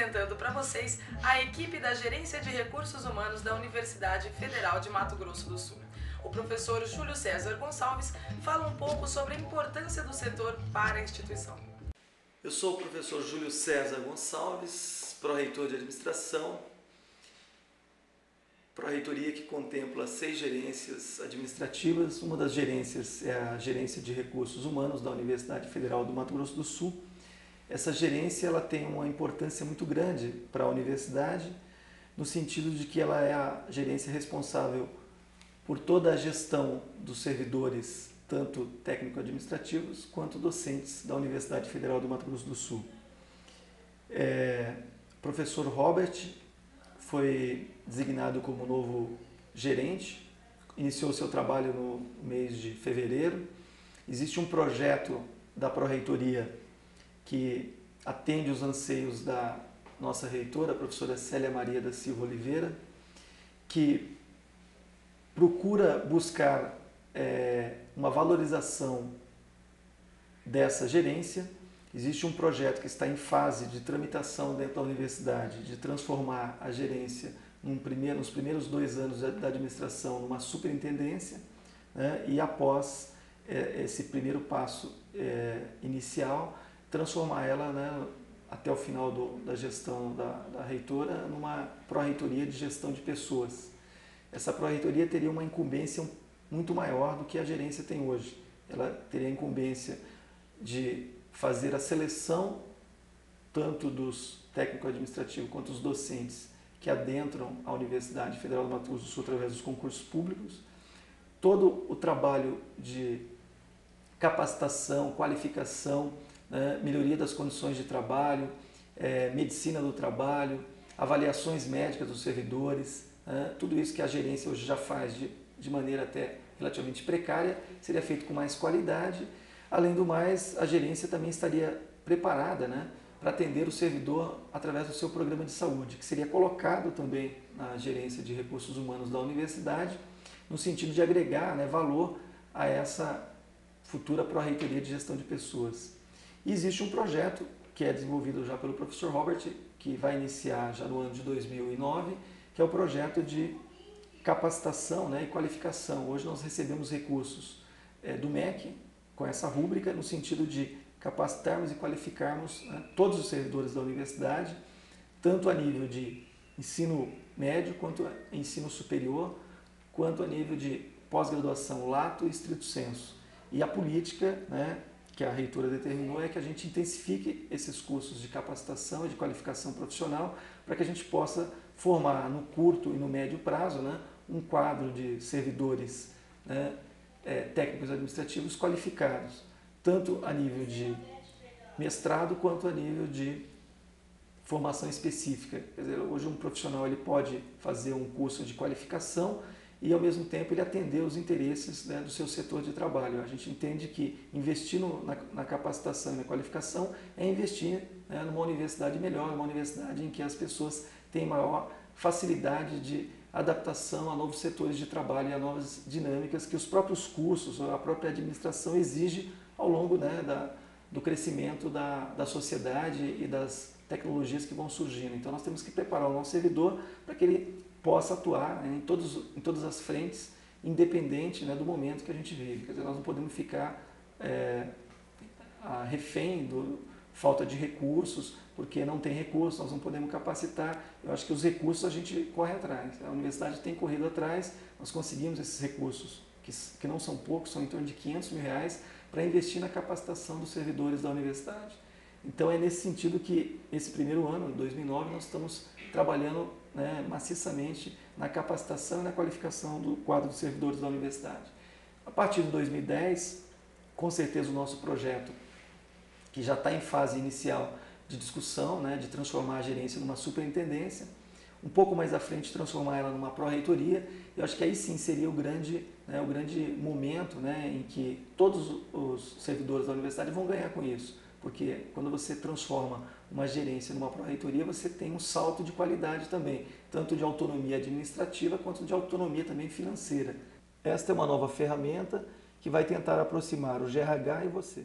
apresentando para vocês a equipe da Gerência de Recursos Humanos da Universidade Federal de Mato Grosso do Sul. O professor Júlio César Gonçalves fala um pouco sobre a importância do setor para a instituição. Eu sou o professor Júlio César Gonçalves, pró-reitor de administração, pró-reitoria que contempla seis gerências administrativas. Uma das gerências é a Gerência de Recursos Humanos da Universidade Federal do Mato Grosso do Sul. Essa gerência ela tem uma importância muito grande para a universidade, no sentido de que ela é a gerência responsável por toda a gestão dos servidores tanto técnico-administrativos quanto docentes da Universidade Federal do Mato Grosso do Sul. É, professor Robert foi designado como novo gerente, iniciou seu trabalho no mês de fevereiro. Existe um projeto da Pró-Reitoria que atende os anseios da nossa reitora, a professora Célia Maria da Silva Oliveira, que procura buscar é, uma valorização dessa gerência. Existe um projeto que está em fase de tramitação dentro da universidade de transformar a gerência num primeiro, nos primeiros dois anos da administração numa superintendência né, e após é, esse primeiro passo é, inicial transformar ela né, até o final do, da gestão da, da reitora numa pró-reitoria de gestão de pessoas. Essa pró-reitoria teria uma incumbência muito maior do que a gerência tem hoje. Ela teria a incumbência de fazer a seleção tanto dos técnico-administrativos quanto dos docentes que adentram a Universidade Federal do Mato Grosso do Sul através dos concursos públicos, todo o trabalho de capacitação, qualificação, né, melhoria das condições de trabalho, é, medicina do trabalho, avaliações médicas dos servidores, né, tudo isso que a gerência hoje já faz de de maneira até relativamente precária, seria feito com mais qualidade. Além do mais, a gerência também estaria preparada né, para atender o servidor através do seu programa de saúde, que seria colocado também na gerência de recursos humanos da universidade, no sentido de agregar né, valor a essa futura pró-reitoria de gestão de pessoas. Existe um projeto que é desenvolvido já pelo professor Robert, que vai iniciar já no ano de 2009, que é o projeto de capacitação né, e qualificação. Hoje nós recebemos recursos é, do MEC com essa rúbrica no sentido de capacitarmos e qualificarmos né, todos os servidores da universidade, tanto a nível de ensino médio, quanto ensino superior, quanto a nível de pós-graduação lato e estrito senso. E a política né, que a reitora determinou é que a gente intensifique esses cursos de capacitação e de qualificação profissional para que a gente possa formar no curto e no médio prazo né, um quadro de servidores né, é, técnicos administrativos qualificados, tanto a nível de mestrado quanto a nível de formação específica. Quer dizer, hoje um profissional ele pode fazer um curso de qualificação e ao mesmo tempo ele atender os interesses né, do seu setor de trabalho. A gente entende que investir no, na, na, capacitação e na qualificação é investir né, numa universidade melhor, numa universidade em que as pessoas têm maior facilidade de adaptação a novos setores de trabalho e a novas dinâmicas que os próprios cursos, a própria administração exige ao longo né, da, do crescimento da, da sociedade e das tecnologias que vão surgindo. Então nós temos que preparar o nosso servidor para que ele possa atuar né, em, todos, em todas as frentes, independente né, do momento que a gente vive. Quer dizer, nós não podemos ficar é, refém do falta de recursos, porque não tem recursos, nós não podemos capacitar. Eu acho que os recursos a gente corre atrás. A universidade tem corrido atrás, nós conseguimos esses recursos, que, que não são poucos, são em torno de 500 mil reais, para investir na capacitação dos servidores da universidade. Então é nesse sentido que esse primeiro ano, 2009, nós estamos trabalhando né, maciçamente na capacitação e na qualificação do quadro de servidores da universidade. A partir de 2010, com certeza o nosso projeto, que já está em fase inicial de discussão, né, de transformar a gerência numa superintendência, um pouco mais à frente transformar ela numa pró-reitoria, eu acho que aí sim seria o grande, né, o grande momento né, em que todos os servidores da universidade vão ganhar com isso, porque quando você transforma uma gerência numa pró-reitoria, você tem um salto de qualidade também, tanto de autonomia administrativa quanto de autonomia também financeira. Esta é uma nova ferramenta que vai tentar aproximar o GRH e você.